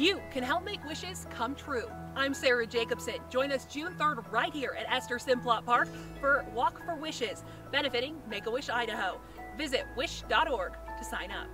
You can help make wishes come true. I'm Sarah Jacobsen. Join us June 3rd right here at Esther Simplot Park for Walk for Wishes, benefiting Make-A-Wish Idaho. Visit wish.org to sign up.